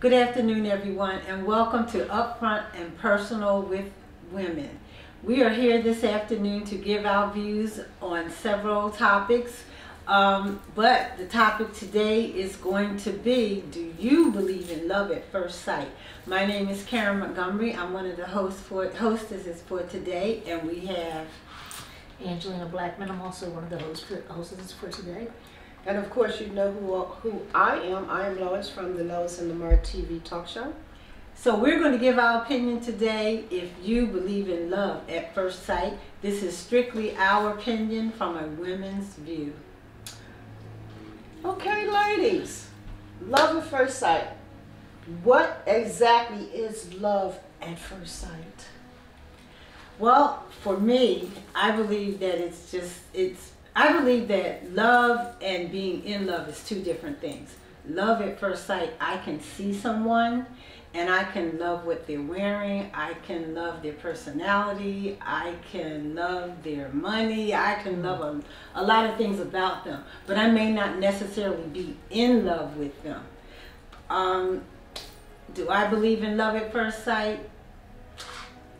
Good afternoon, everyone, and welcome to Upfront and Personal with Women. We are here this afternoon to give our views on several topics, um, but the topic today is going to be Do you believe in love at first sight? My name is Karen Montgomery. I'm one of the hosts for, hostesses for today, and we have Angelina Blackman. I'm also one of the hosts for, hostesses for today. And of course, you know who who I am. I am Lois from the Lois and Lamar TV talk show. So we're going to give our opinion today if you believe in love at first sight. This is strictly our opinion from a women's view. Okay, ladies, love at first sight. What exactly is love at first sight? Well, for me, I believe that it's just it's I believe that love and being in love is two different things. Love at first sight, I can see someone and I can love what they're wearing. I can love their personality. I can love their money. I can love a, a lot of things about them. But I may not necessarily be in love with them. Um, do I believe in love at first sight?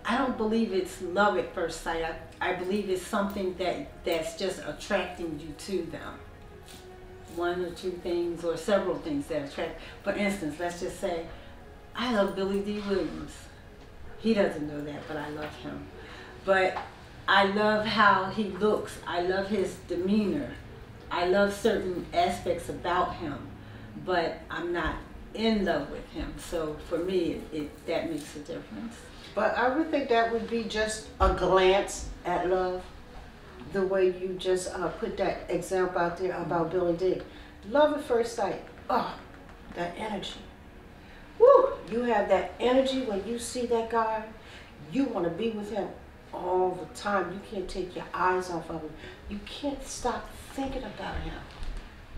I don't believe it's love at first sight. I, I believe it's something that that's just attracting you to them. One or two things or several things that attract. For instance, let's just say, I love Billy Dee Williams. He doesn't know that, but I love him. But I love how he looks. I love his demeanor. I love certain aspects about him, but I'm not in love with him. So for me, it, it that makes a difference. But I would think that would be just a glance at love. The way you just uh, put that example out there about Billy Dee. Love at first sight. Oh, that energy. Woo! You have that energy when you see that guy. You want to be with him all the time. You can't take your eyes off of him. You can't stop thinking about him.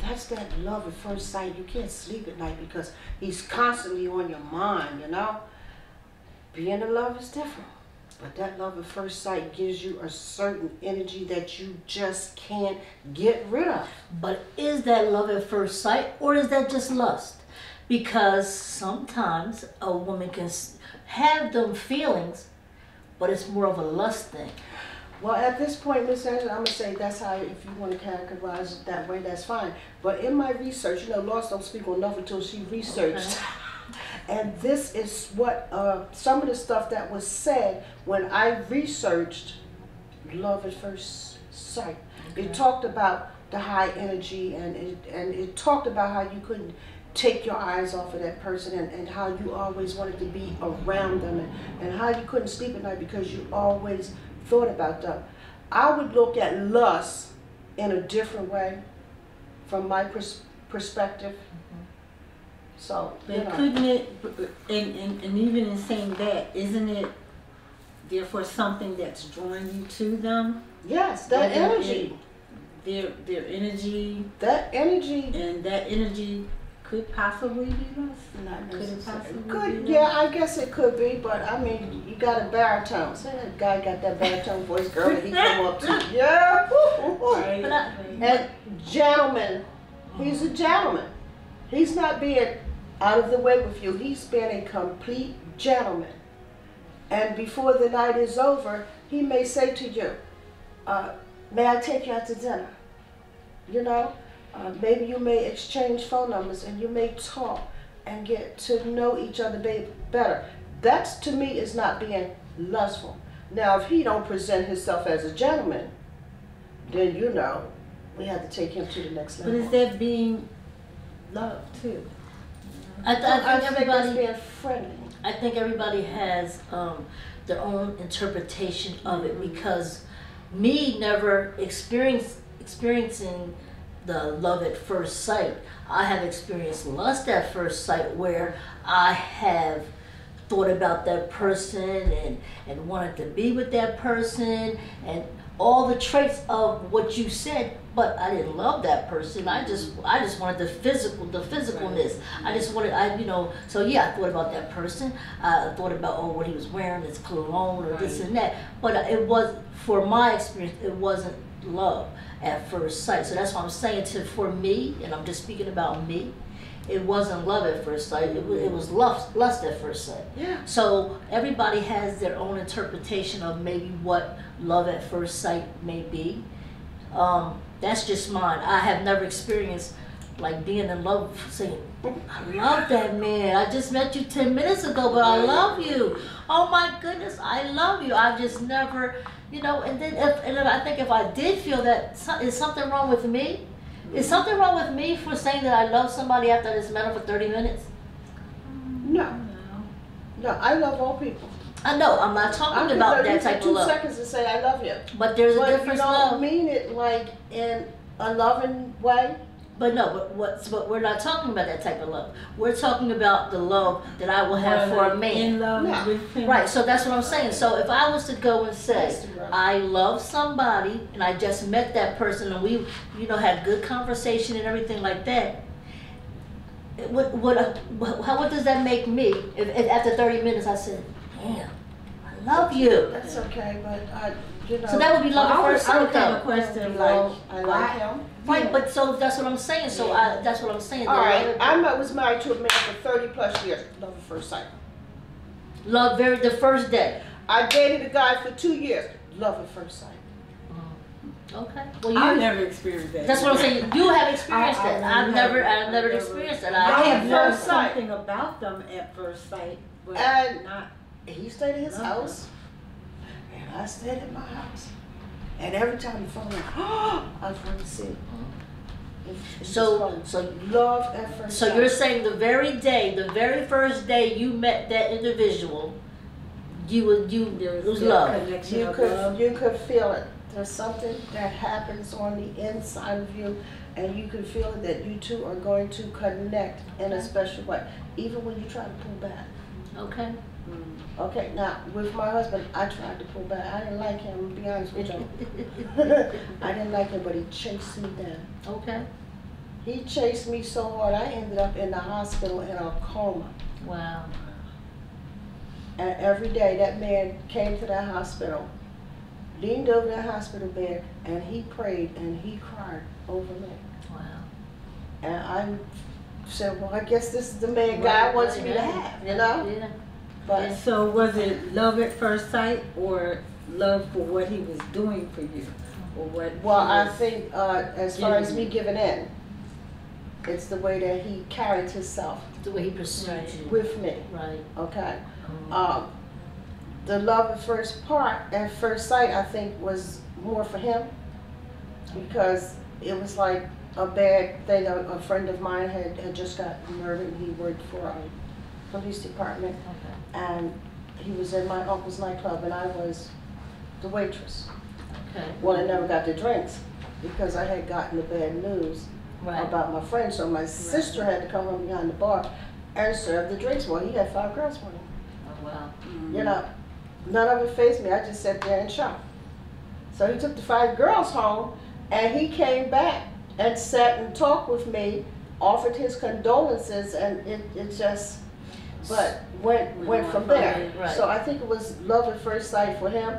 That's that love at first sight. You can't sleep at night because he's constantly on your mind, you know? Being in love is different. But that love at first sight gives you a certain energy that you just can't get rid of. But is that love at first sight or is that just lust? Because sometimes a woman can have them feelings, but it's more of a lust thing. Well, at this point, Miss Angela, I'm gonna say that's how. If you want to characterize it that way, that's fine. But in my research, you know, Lois don't speak on nothing until she researched. Okay. And this is what uh, some of the stuff that was said when I researched Love at First Sight. Okay. It talked about the high energy and it, and it talked about how you couldn't take your eyes off of that person and, and how you always wanted to be around them and, and how you couldn't sleep at night because you always thought about them. I would look at lust in a different way from my pers perspective. So, but you know. couldn't it, and, and, and even in saying that, isn't it therefore something that's drawing you to them? Yes, that energy. It, their their energy. That energy. And that energy could possibly be less. Not could it possibly could, be Yeah, I guess it could be, but I mean, you got a baritone. Say that guy got that baritone voice, girl, that he come up to yeah. Right. And gentleman, he's a gentleman. He's not being out of the way with you. He's been a complete gentleman. And before the night is over, he may say to you, uh, may I take you out to dinner? You know, uh, maybe you may exchange phone numbers and you may talk and get to know each other better. That to me is not being lustful. Now, if he don't present himself as a gentleman, then you know we have to take him to the next level. But is that being love too? I, th- I think everybody. I think everybody has um, their own interpretation of it because me never experience experiencing the love at first sight. I have experienced lust at first sight where I have thought about that person and, and wanted to be with that person and all the traits of what you said, but I didn't love that person. I just I just wanted the physical, the physicalness. I just wanted I you know so yeah I thought about that person. I thought about oh what he was wearing, his cologne or this and that. But uh, it was for my experience, it wasn't love at first sight. So that's why I'm saying to for me, and I'm just speaking about me, it wasn't love at first sight. It, was, it was lust, lust at first sight. Yeah. So everybody has their own interpretation of maybe what love at first sight may be. Um, that's just mine. I have never experienced like being in love, saying, I love that man. I just met you 10 minutes ago, but I love you. Oh my goodness, I love you. I've just never, you know, and then if, and if I think if I did feel that, is something wrong with me? Is something wrong with me for saying that I love somebody after I just met them for 30 minutes? No. No, I love all people. I know, I'm not talking I about that type of love. two seconds to say I love you. But there's but a difference you don't love. mean it like in a loving way. But no, but what? But we're not talking about that type of love. We're talking about the love that I will have for a man. In love no. with him. Right. So that's what I'm saying. So if I was to go and say I love somebody and I just met that person and we, you know, had good conversation and everything like that. What what how what does that make me? If, if after 30 minutes I said, damn, I love you. That's okay, but I. You know, so that would be love at first sight. I would have a question like, I like him. Right, but so that's what I'm saying. So yeah. I, that's what I'm saying. All right, I was married to a man for 30 plus years. Love at first sight. Love very the first day. I dated a guy for two years. Love at first sight. Mm. Okay. Well, I've never experienced that. That's what I'm saying. You have experienced I, that. I've never, I've never experienced that. I, I have learned something about them at first sight, but and not. He stayed at his house, and I stayed at my house. And every time the phone rang, oh, I was going to see. Mm-hmm. So, so love at first. So you're saying the very day, the very first day you met that individual, you would you it was love. You could you could feel it. There's something that happens on the inside of you, and you can feel that you two are going to connect in a special way, even when you try to pull back. Okay. Mm. Okay, now with my husband, I tried to pull back. I didn't like him, to be honest with you. I didn't like him, but he chased me down. Okay. He chased me so hard, I ended up in the hospital in a coma. Wow. And every day that man came to that hospital, leaned over that hospital bed, and he prayed and he cried over me. Wow. And I said, well, I guess this is the man God wants me to have, you know? Yeah. But so was it love at first sight or love for what he was doing for you? Or what Well, I think uh, as far as me giving in, it's the way that he carried himself. The way he pursued you. With me. Right. Okay. Um, um, the love at first part, at first sight, I think was more for him because it was like a bad thing. A, a friend of mine had, had just got murdered he worked for a police department. Okay and he was in my uncle's nightclub and I was the waitress. Okay. Well, I never got the drinks because I had gotten the bad news right. about my friend. So my right. sister had to come up behind the bar and serve the drinks. Well, he had five girls for him. Oh, wow. Mm-hmm. You know, none of it fazed me. I just sat there and shot. So he took the five girls home and he came back and sat and talked with me, offered his condolences, and it, it just but went went from there. Right. So I think it was love at first sight for him.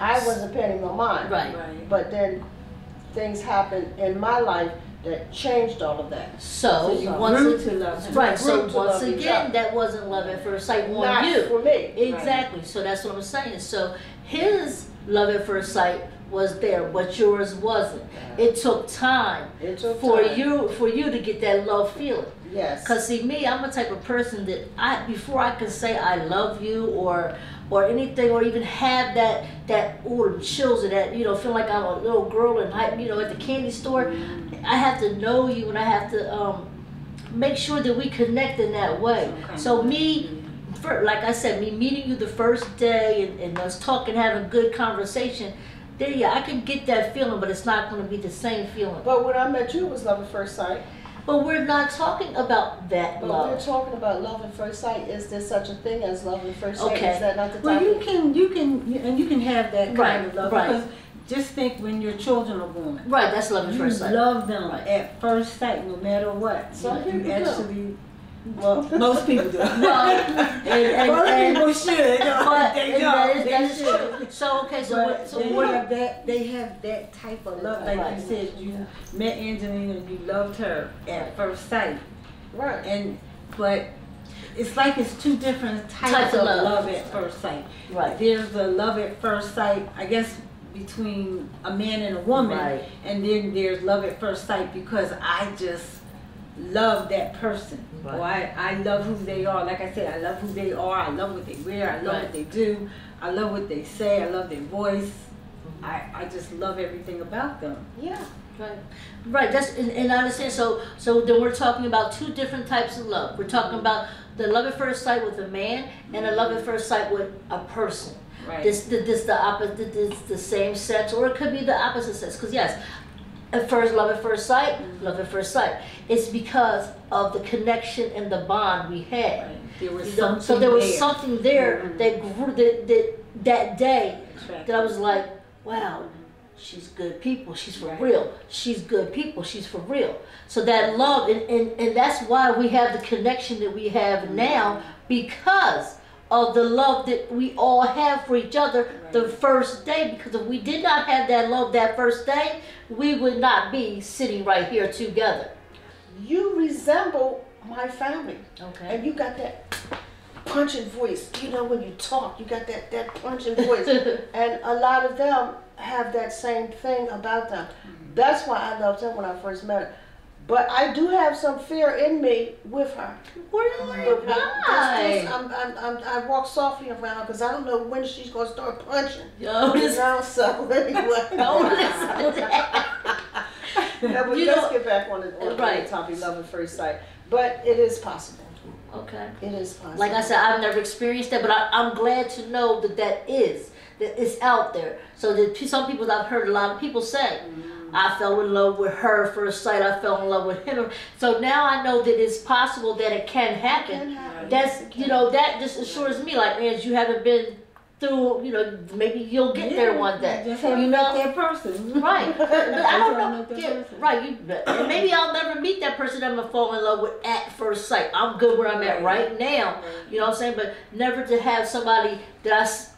I wasn't paying no mind. Right. Right. But then things happened in my life that changed all of that. So, So once grew it- to love. right. So grew to once love each again, other. that wasn't love at first sight on Not you. for me. Exactly. So that's what I'm saying. So his love at first sight was there, but yours wasn't. It took time It took for time. you for you to get that love feeling. Yes. Cause see me, I'm a type of person that I before I can say I love you or or anything or even have that that or chills or that you know feel like I'm a little girl and I you know at the candy store, I have to know you and I have to um, make sure that we connect in that way. Okay. So me. For, like I said, me meeting you the first day and, and us talking, having good conversation, there, yeah, I can get that feeling, but it's not going to be the same feeling. But when I met you, it was love at first sight. But we're not talking about that But love. we're talking about love at first sight. Is there such a thing as love at first sight? Okay. Is that not the Well, topic? you can, you can, and you can have that kind Right, of love right. because just think when your children are born. Right, that's love at first sight. love them Right. at first sight, no matter what. Some you, people you do. actually, well, most people do. Well, and, and, most and, people should. but they don't. that is, They should. true. So okay, so But what? So they what? have that. They have that type of love, like Right. you said. You met Angelina and you loved her at first sight. Right. And but it's like it's two different types, types of, of love. love. at first sight. Right. There's the love at first sight, I guess, between a man and a woman, right. and then there's love at first sight because I just love that person. Right. Or I, I love who they are. Like I said, I love who they are. I love what they wear. I love right. what they do. I love what they say. I love their voice. Mm-hmm. I, I just love everything about them. Yeah. Right. Right. That's and, and I understand. So so then we're talking about two different types of love. We're talking about the love at first sight with a man and a love at first sight with a person. Right. This, this, this the opposite. This the same sex, or it could be the opposite sex. Because yes, at first love at first sight, love at first sight. It's because of the connection and the bond we had. Right. There was you something so there was there. something there mm-hmm. that grew that, that that day right. that I was like, wow, she's good people. She's for right. real. She's good people. She's for real. So that love, and, and, and that's why we have the connection that we have mm-hmm. now because of the love that we all have for each other right. the first day. Because if we did not have that love that first day, we would not be sitting right here together. You resemble my family. Okay. And you got that punching voice. You know, when you talk, you got that, that punching voice. and a lot of them have that same thing about them. Mm-hmm. That's why I loved her when I first met her. But I do have some fear in me with her. Really? Why? I'm, I'm, I'm, i walk softly around because I don't know when she's going to start punching. Yo, you know, so anyway. Don't listen to that. yeah, but You let's know- get back on the, on Right. the topic, love at first sight. But it is possible. Okay. It is possible. Like I said, I've never experienced that, but I, I'm glad to know that that is that it's out there. So that some people I've heard a lot of people say, mm-hmm. I fell in love with her first sight. I fell in love with him. So now I know that it's possible that it can happen. Can happen. That's you know that just assures me like, as you haven't been through, you know, maybe you'll get there one day. Just haven't You met know? that person. Right. But I don't That's I know. met that Yeah, right. You, maybe I'll never meet that person I'm gonna fall in love with at first sight. I'm good where I'm at Right. right now. You know what I'm saying? But never to have somebody that I. s-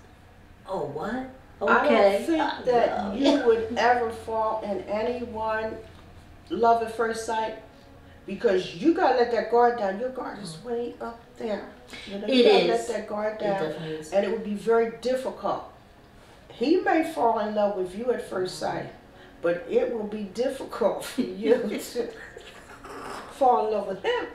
Oh what? I don't think that you would ever fall in anyone love at first sight because you gotta let that guard down. Your guard is way up there. You know, you It gotta is. let that guard down. and it would be very difficult. He may fall in love with you at first mm-hmm. sight, but it will be difficult for you to fall in love with him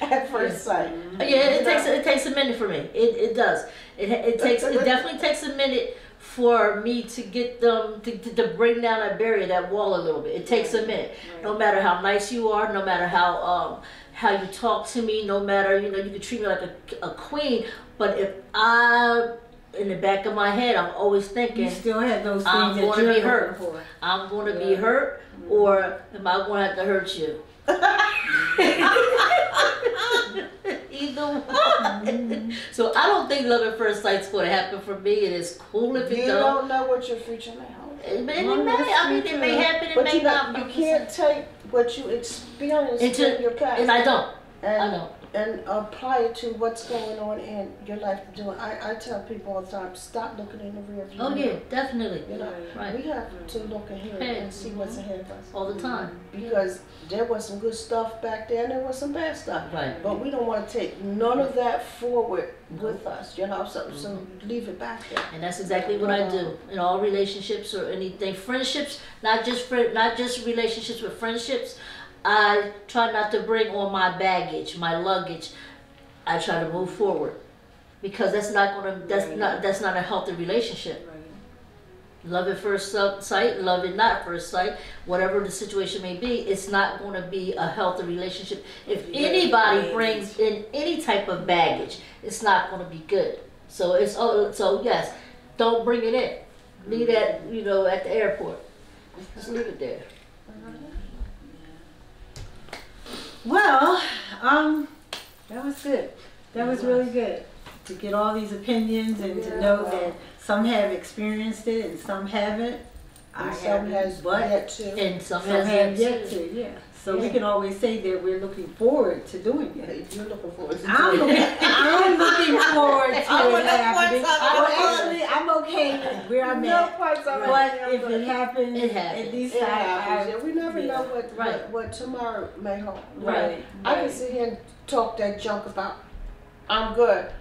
at first sight. Yeah, it You takes it takes a minute for me. It it does. It it takes it definitely takes a minute for me to get them to, to, to bring down that barrier, that wall a little bit. It takes a minute. No matter how nice you are, no matter how um how you talk to me, no matter you know you can treat me like a, a queen, but if I in the back of my head, I'm always thinking You still have those things I'm that gonna be hurt. for. I'm going to be Yeah. hurt, or am I going to have to hurt you? Either one. So I don't think love at first sight's going to happen for me. It is cool if it You don't. You don't know what your future may hold. It may, it may, I mean, it may happen, it But may you, know, you can't take what you experience Into- in your past And I don't. I and, don't. And apply it to what's going on in your life. Doing, I, I tell people all the time, stop looking in the rear view. Oh, yeah, definitely. You know, Right. we have to look ahead and see what's ahead of us. All the time. Because there was some good stuff back there and there was some bad stuff. Right. But we don't want to take none of that forward with mm-hmm. us, you know, so, so mm-hmm. leave it back there. And that's exactly what I do uh-huh. in all relationships or anything. Friendships, not just friend, not just relationships with friendships. I try not to bring all my baggage, my luggage. I try to move forward because that's not gonna. That's Right. not. That's not a healthy relationship. Right. Love at first sight, love it not first sight. Whatever the situation may be, it's not going to be a healthy relationship. If anybody brings in any type of baggage, it's not going to be good. So it's oh, so yes, don't bring it in. Leave mm-hmm. that you know at the airport. Just leave it there. Well, um, that was good. That was really good to get all these opinions and to know that some have experienced it and some haven't. I some has but yet to. And some, some has yet to. to. Yeah. So we can always say that we're looking forward to doing it. You're looking forward to I'm doing looking, it. I'm looking forward to I it happening. Well, oh, actually, I'm okay where I'm no at. parts But it. if it happens, It happens. at least It I, happens. I Yeah, we never yeah. know what, Right. what what tomorrow may hold. Right. I can sit here and talk that junk about I'm good.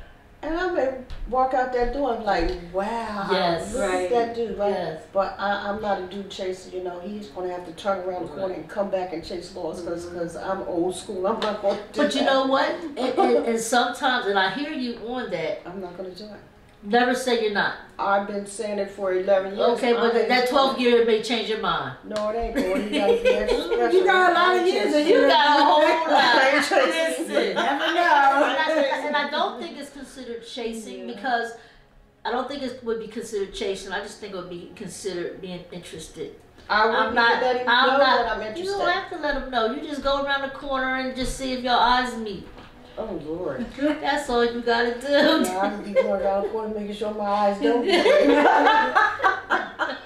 And I may walk out that door and like, wow, Yes. look Right. at that dude, right? Yes. But I, I'm not a dude chaser, you know. He's gonna have to turn around the corner and come back and chase Lois because mm-hmm. I'm old school. I'm not gonna do But you know what? And, and, and sometimes, and I hear you on that. I'm not gonna do it. Never say you're not. I've been saying it for 11 years. Okay, but I that doing 12 year may change your mind. No, it ain't, boy. You gotta be extra special. You got a lot of years You you. got a whole I ain't lot. chasing. Listen. Never And know. I, and I don't think it's considered chasing Yeah. because I don't think it would be considered chasing. I just think it would be considered being interested. I I'm not. I'm not. that I'm you don't have to let them know. You just go around the corner and just see if your eyes meet. Oh, Lord. That's all you gotta do. Yeah, I can be going down the corner making sure my eyes don't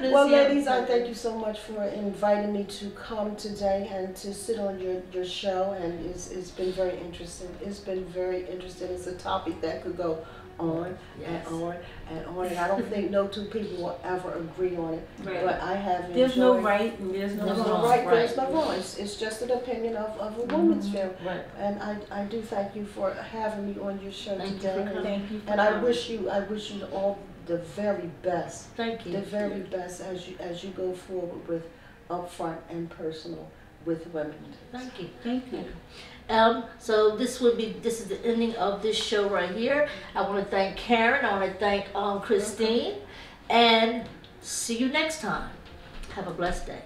Well, yeah. ladies, I thank you so much for inviting me to come today and to sit on your, your show. And it's, it's been very interesting. It's been very interesting. It's a topic that could go on Yes. and on and on. And I don't think no two people will ever agree on it. Right. But I have There's no right and there's no There's There's no wrong. right, right. there's no wrong. It's, it's just an opinion of, of a woman's mm-hmm. view. Right. And I, I do thank you for having me on your show Thank you today. for And- Thank you. For And I wish you, I wish you all the very best, Thank you. the very best as you, as you go forward with upfront and personal with women. Thank you. Thank you. Um, so this would be this is the ending of this show right here. I want to thank Karen. I want to thank um, Christine, and see you next time. Have a blessed day.